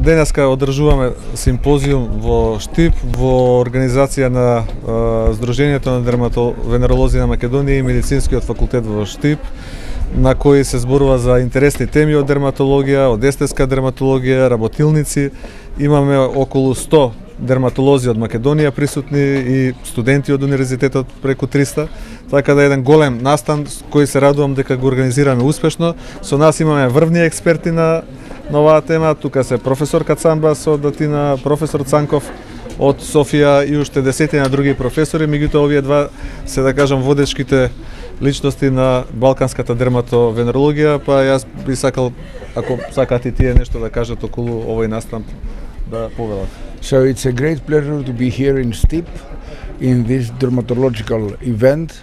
денеска одржуваме симпозиум во Штип во организација на Сдруженијето на дерматовенеролози на Македонија и медицинскиот факултет во Штип на кои се зборува за интересни теми од дерматологија, од естетска дерматологија, работилници. Имаме околу 100 дерматолози од Македонија присутни и студенти од универзитетот преку 300. Така да еден голем настан кој се радувам дека го организираме успешно. Со нас имаме врвни експерти на на оваа тема. Тука се професор Кацамба со датина професор Цанков од Софија и уште десетина други професори, меѓутоа овие два се да кажам водечките личности на балканската дерматовенерологија, па јас би сакал ако сакате тие нешто да кажат околу овој настан да повелат. So it's a great pleasure to be here in Stip in this dermatological event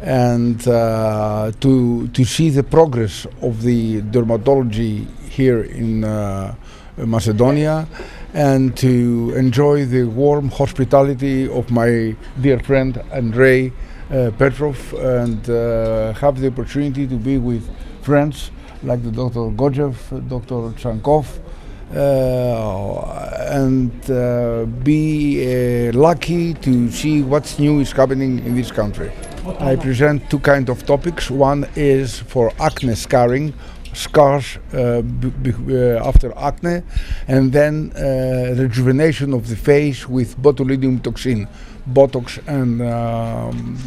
and uh, to to see the progress of the dermatology here in uh, Macedonia and to enjoy the warm hospitality of my dear friend Andrei uh, Petrov and uh, have the opportunity to be with friends like the Dr. Gojev, Dr. Chankov, and uh, be uh, lucky to see what's new is happening in this country. I present two kind of topics. One is for acne scarring, scars uh, after acne, and then rejuvenation of the face with botulinum toxin. Botox and um,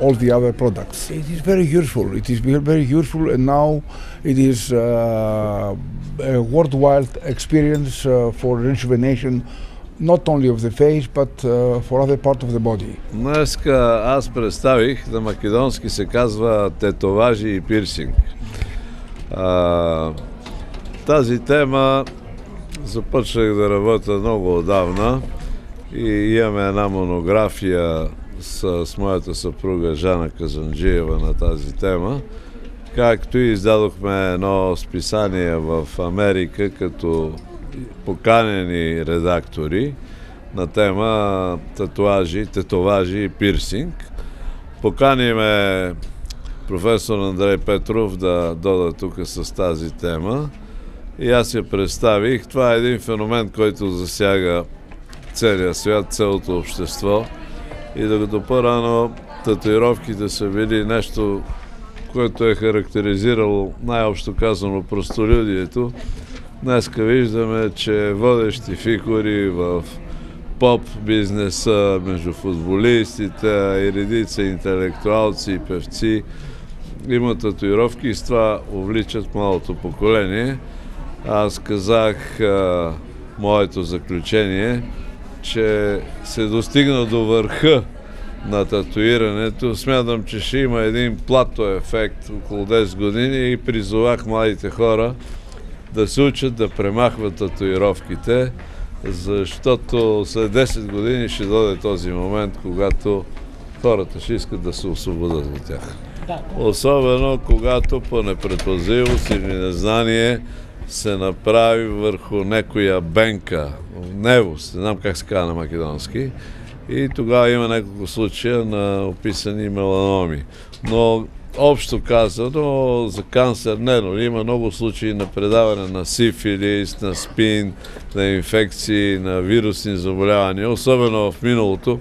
all the other products. It is very useful. It is very useful, and now it is uh, a worldwide experience uh, for rejuvenation not only of the face, but uh, for other part of the body. Днеска аз представих на македонски се казва тетоважи и пирсинг. А, тази тема започнах да работя много отдавна И имаме една монография с, с моята съпруга Жана Казанджиева на тази тема, както и издадохме едно списание в Америка като поканени редактори на тема татуажи, тетоважи и пирсинг. Поканиме професор Андрей Петров да дода тук с тази тема. И аз я представих. Това е един феномен, който засяга целия свят, цялото общество. И докато по-рано татуировките са били нещо, което е характеризирало най-общо казано простолюдието, днеска виждаме, че водещи фигури в поп бизнеса, между футболистите и редица интелектуалци и певци имат татуировки и с това увличат малото поколение. Аз казах а, моето заключение – че се достигна до върха на татуирането. Смятам, че ще има един плато ефект около 10 години и призовах младите хора да се учат да премахват татуировките, защото след 10 години ще дойде този момент, когато хората ще искат да се освободят от тях. Особено когато по непредпазливост или незнание се направи върху некоя бенка, невост, не знам как се казва на македонски, и тогава има няколко случая на описани меланоми. Но общо казано за канцер не, но има много случаи на предаване на сифилис, на спин, на инфекции, на вирусни заболявания, особено в миналото,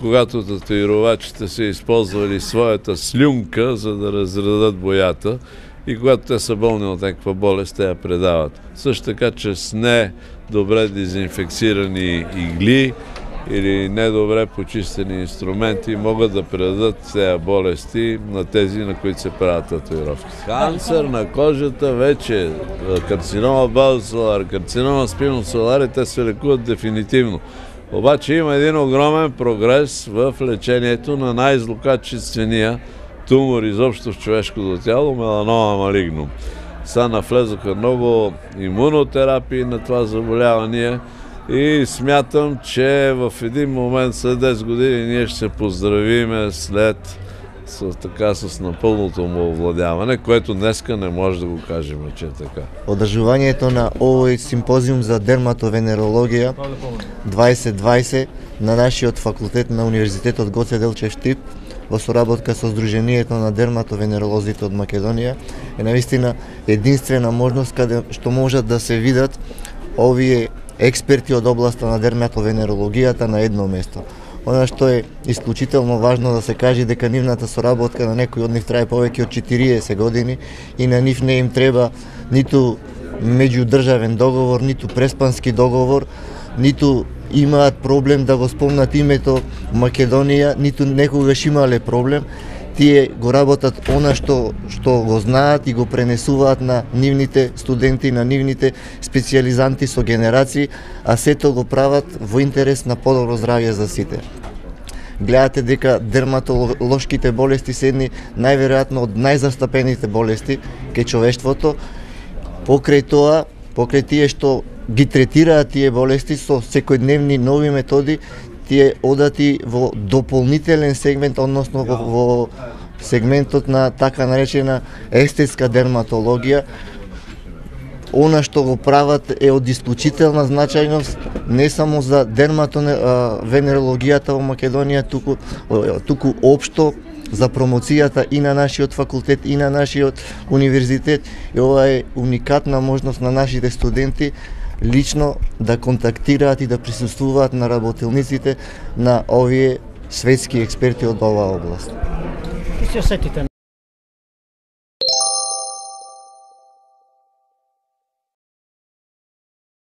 когато татуировачите са използвали своята слюнка, за да разредат боята и когато те са болни от някаква болест, те я предават. Също така, че с не добре дезинфекцирани игли или недобре почистени инструменти могат да предадат тези болести на тези, на които се правят татуировки. Канцер на кожата вече, карцинома базалар, карцинома спиносолари, те се лекуват дефинитивно. Обаче има един огромен прогрес в лечението на най-злокачествения тумор изобщо в човешкото тяло, меланома малигнум. Сега навлезоха много имунотерапии на това заболяване и смятам, че в един момент след 10 години ние ще се поздравиме след с, така, с напълното му овладяване, което днеска не може да го кажем, че е така. Одржувањето на овој симпозиум за дерматовенерологија 2020 на нашиот факултет на Универзитетот Гоце Делчев Штип во соработка со Сдруженијето на дерматовенеролозите од Македонија е наистина единствена можност каде што можат да се видат овие експерти од областа на дерматовенерологијата на едно место. Она што е исклучително важно да се каже дека нивната соработка на некои од нив трае повеќе од 40 години и на нив не им треба ниту меѓудржавен договор, ниту преспански договор, ниту имаат проблем да го спомнат името Македонија, ниту некогаш имале проблем. Тие го работат она што што го знаат и го пренесуваат на нивните студенти, на нивните специјализанти со генерации, а сето го прават во интерес на подобро здравје за сите гледате дека дерматолошките болести се едни најверојатно од најзастапените болести кај човештвото. Покрај тоа, покрај тие што ги третираат тие болести со секојдневни нови методи, тие одати во дополнителен сегмент, односно во, сегментот на така наречена естетска дерматологија, она што го прават е од исклучителна значајност не само за дерматовенерологијата во Македонија, туку туку општо за промоцијата и на нашиот факултет и на нашиот универзитет. И ова е уникатна можност на нашите студенти лично да контактираат и да присуствуваат на работилниците на овие светски експерти од оваа област. Ти се осетите